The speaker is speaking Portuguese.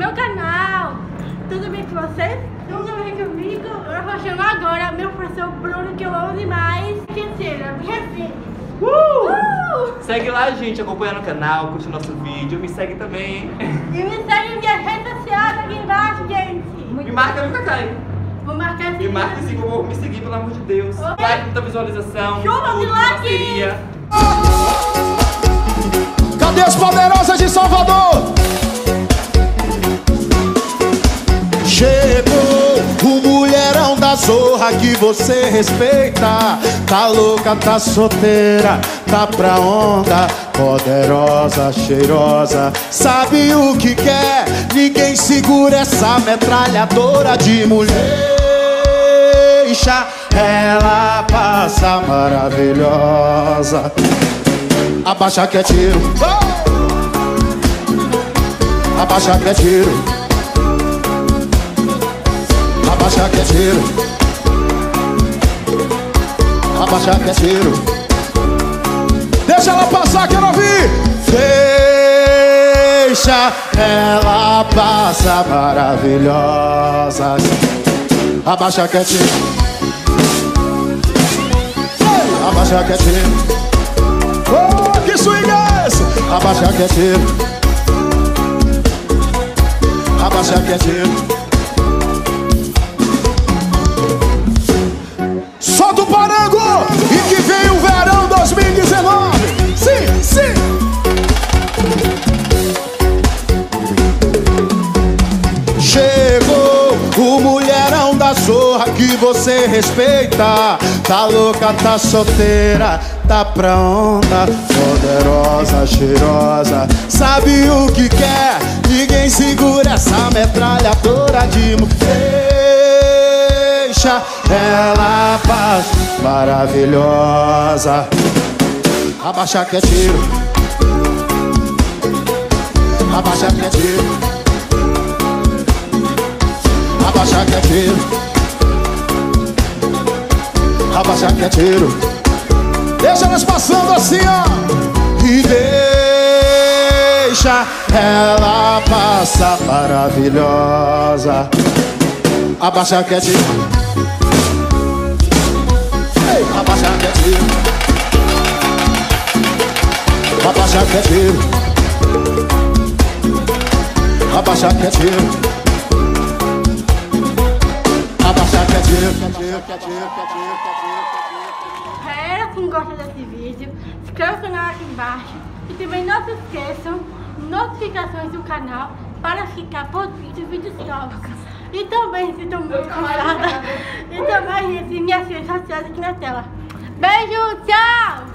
meu canal. Tudo bem com vocês? Tudo bem comigo? Eu vou chamar agora meu professor Bruno, que eu amo demais. Terceira, recebe. Uh! Uh! Segue lá, gente, acompanha no canal, curte o nosso vídeo, me segue também. E me segue nas minhas redes sociais aqui embaixo, gente. Me marca no Cacai. Vou marcar Me marca e siga, vou me seguir, pelo amor de Deus. Ok. Like, muita visualização. Chuva de like. Cadê as poderosas de Salvador? Chegou o mulherão da zorra que você respeita. Tá louca, tá solteira, tá pra onda. Poderosa, cheirosa, sabe o que quer? Ninguém segura essa metralhadora de mulher. Ela passa maravilhosa. Abaixa que é tiro. Abaixa que é tiro. Abaixa que é tiro. Abaixa que é tiro. Deixa ela passar, quero ouvir. Deixa ela passar maravilhosa. Abaixa que é. Abaixa que é. Oh, que swing? Abaixa que é. Abaixa que é. Você respeita. Tá louca, tá solteira, tá pra onda. Poderosa, cheirosa, sabe o que quer. Ninguém segura essa metralhadora de mulher. Deixa ela paz maravilhosa. Abaixa que é tiro. Abaixa que é tiro. Abaixa que é tiro. Deixa elas passando assim, ó. E deixa ela passar maravilhosa. Abaixa que é tiro. Abaixa que é tiro. Abaixa que é tiro. Abaixa que é tiro. Abaixa que é tiro. Galera, quem gosta desse vídeo, se inscreva no canal aqui embaixo e também não se esqueçam notificações do canal para ficar por dentro de vídeos novos. E também, se muito cansada, e também, gente, minhas redes sociais aqui na tela. Beijo, tchau!